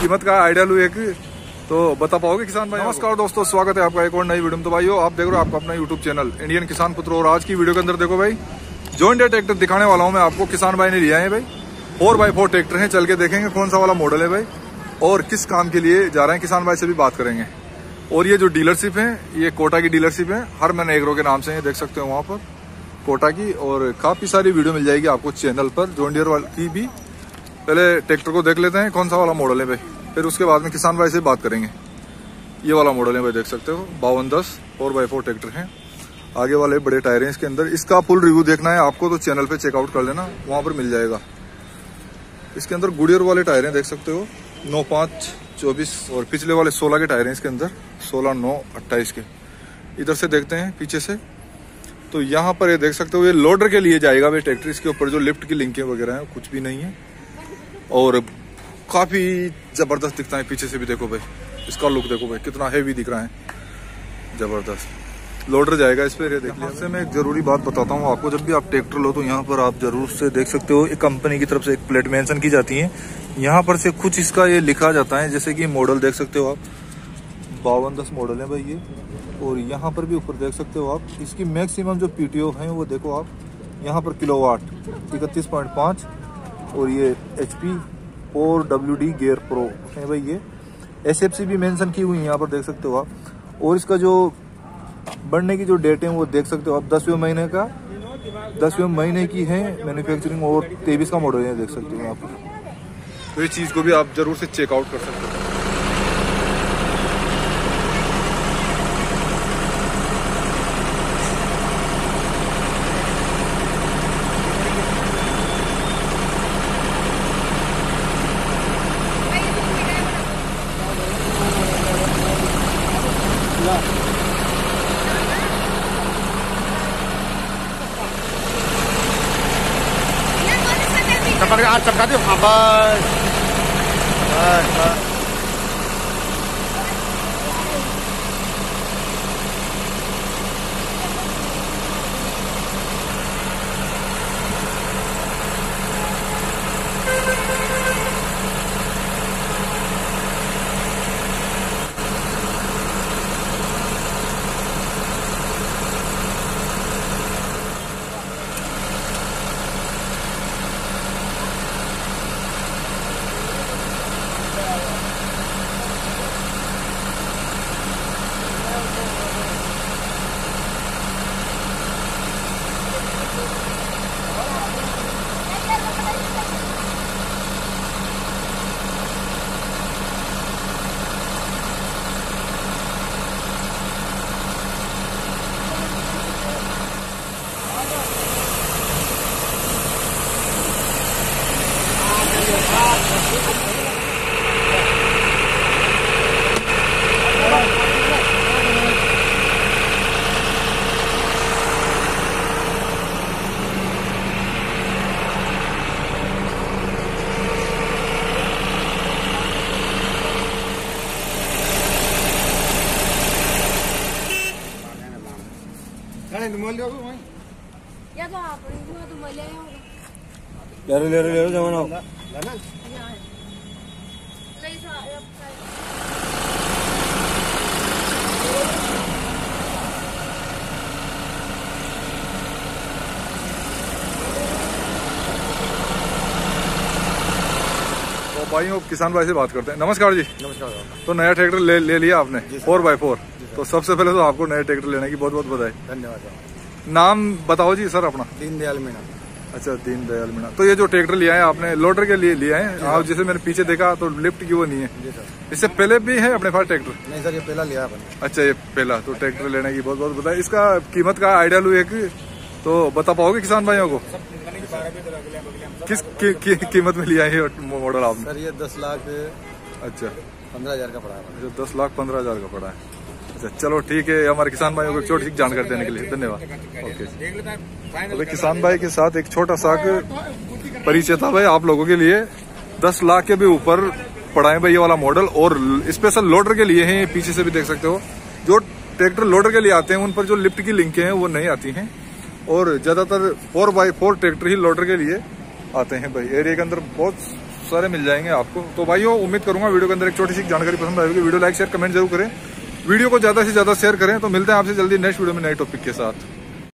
कीमत का आइडिया लू एक तो बता पाओगे किसान भाई? नमस्कार दोस्तों, स्वागत है आपका एक और नई वीडियो में। तो भाइयों, आप देख रहे हो आपका अपना यूट्यूब चैनल इंडियन किसान पुत्र और आज की वीडियो के अंदर देखो भाई, जो इंडिया ट्रैक्टर दिखाने वाला हूँ मैं आपको, किसान भाई ने लिया है भाई। फोर बाई फोर ट्रैक्टर है, चल के देखेंगे कौन सा वाला मॉडल है भाई। और किस काम के लिए जा रहे हैं, किसान भाई से भी बात करेंगे। और ये जो डीलरशिप है, ये कोटा की डीलरशिप है, हर मैंने एग्रो के नाम से ये देख सकते हो वहाँ पर, कोटा की। और काफ़ी सारी वीडियो मिल जाएगी आपको चैनल पर वाल की भी पहले ट्रैक्टर को देख लेते हैं कौन सा वाला मॉडल है भाई। फिर उसके बाद में किसान भाई से बात करेंगे। ये वाला मॉडल है भाई, देख सकते हो। बावन दस फोर बाई फोर ट्रैक्टर है। आगे वाले बड़े टायर हैं इसके अंदर। इसका फुल रिव्यू देखना है। आपको तो चैनल पे चेकआउट कर लेना। वहाँ पर मिल जाएगा। इसके अंदर गुडियर वाले टायर हैं, देख सकते हो। नौ पाँच, चौबीस और पिछले वाले सोलह के टायर हैं इसके अंदर। सोलह, नौ, अट्ठाईस के। इधर से देखते हैं, पीछे से। तो यहाँ पर ये देख सकते हो, ये लोडर के लिए जाएगा भाई ट्रैक्टर। इसके ऊपर जो लिफ्ट की लिंकें वगैरह हैं, कुछ भी नहीं है। और काफ़ी ज़बरदस्त दिखता है, पीछे से भी देखो भाई। इसका लुक देखो भाई, कितना हैवी दिख रहा है। ज़बरदस्त। लोडर जाएगा इस पर देख लिया। मैं एक ज़रूरी बात बताता हूँ आपको, जब भी आप ट्रैक्टर लो तो यहाँ पर आप ज़रूर से देख सकते हो, एक कंपनी की तरफ़ से एक प्लेट मेंशन की जाती है। यहाँ पर से कुछ इसका ये लिखा जाता है, जैसे कि मॉडल देख सकते हो आप। बावन दस मॉडल है भाई ये। और यहाँ पर भी ऊपर देख सकते हो आप, इसकी मैक्सिमम जो पीटीओ है वो देखो आप। यहाँ पर किलो वाट इकतीस पॉइंट और ये एच पी और डब्ल्यू डी गेयर प्रो है भाई ये। एस एफ़ सी भी मैंसन की हुई है, यहाँ पर देख सकते हो आप। और इसका जो बढ़ने की जो डेट है, वो देख सकते हो आप, दसवें महीने का। दसवें महीने की है मैन्युफैक्चरिंग और तेईस का मॉडल है, देख सकते हो आप। तो इस चीज़ को भी आप ज़रूर से चेकआउट कर सकते हो। lah Kapag na-atsak ka, di. Bye, bye. या तो आपण किंवा तो भाइयों किसान भाई से बात करते हैं नमस्कार जी नमस्कार तो नया ट्रैक्टर ले, ले लिया आपने फोर बाई फोर तो सबसे पहले तो आपको नया ट्रैक्टर लेने की बहुत बहुत बधाई धन्यवाद नाम बताओ जी सर अपना दीनदयाल मीणा अच्छा दीन दयाल मीणा। तो ये जो ट्रैक्टर लिया है आपने लोडर के लिए लिया है? आप जैसे मैंने पीछे देखा तो लिफ्ट की वो नहीं है। इससे पहले भी है अपने पास ट्रैक्टर नहीं सर ये पहला लिया अपन अच्छा ये पहला तो ट्रैक्टर लेने की बहुत बहुत बधाई। इसका कीमत का आइडिया लू एक। तो बता पाओगे किसान भाइयों को? किस की, की, कीमत में लिया है मॉडल आपने? सर ये दस लाख अच्छा। पंद्रह हज़ार का पड़ा है। दस लाख पंद्रह हज़ार का पड़ा है। अच्छा चलो ठीक है, हमारे किसान भाइयों को एक छोटी सी जानकारी देने के लिए। धन्यवाद। ओके किसान भाई के साथ एक छोटा सा परिचय था भाई आप लोगों के लिए। दस लाख के भी ऊपर है भाई ये वाला मॉडल और स्पेशल लोडर के लिए है पीछे से भी देख सकते हो। जो ट्रैक्टर लोडर के लिए आते हैं, उन पर जो लिफ्ट की लिंकें हैं, वो नहीं आती हैं। और ज़्यादातर फोर बाई फोर ट्रैक्टर ही लोडर के लिए आते हैं भाई। एरिया के अंदर बहुत सारे मिल जाएँगे आपको। तो भाइयों, उम्मीद करूँगा वीडियो के अंदर एक छोटी सी जानकारी पसंद आएगी। वीडियो लाइक शेयर कमेंट ज़रूर करें। वीडियो को ज़्यादा से ज़्यादा शेयर करें तो मिलते हैं आपसे जल्दी नेक्स्ट वीडियो में नए टॉपिक के साथ।